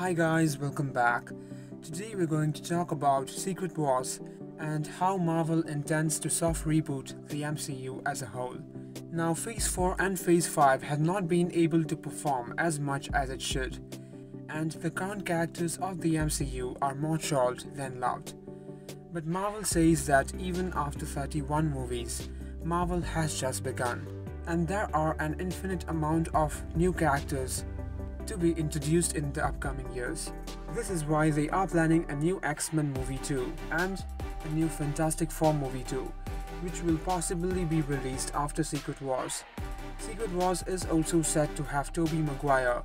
Hi guys, welcome back. Today we're going to talk about Secret Wars and how Marvel intends to soft reboot the MCU as a whole. Now Phase 4 and Phase 5 have not been able to perform as much as it should, and the current characters of the MCU are more trolled than loved. But Marvel says that even after 31 movies, Marvel has just begun, and there are an infinite amount of new characters to be introduced in the upcoming years. This is why they are planning a new X-Men movie too, and a new Fantastic Four movie too, which will possibly be released after Secret Wars. Secret Wars is also set to have Tobey Maguire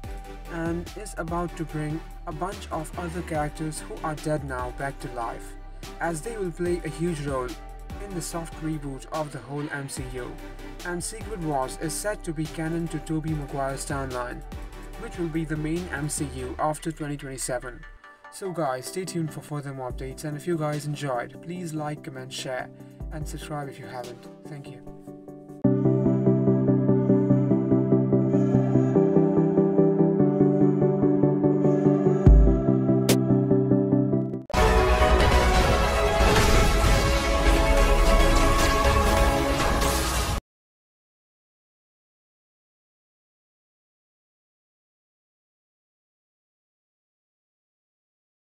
and is about to bring a bunch of other characters who are dead now back to life, as they will play a huge role in the soft reboot of the whole MCU. And Secret Wars is set to be canon to Tobey Maguire's timeline, which will be the main MCU after 2027. So guys, stay tuned for further more updates and if you guys enjoyed, please like, comment, share and subscribe if you haven't. Thank you.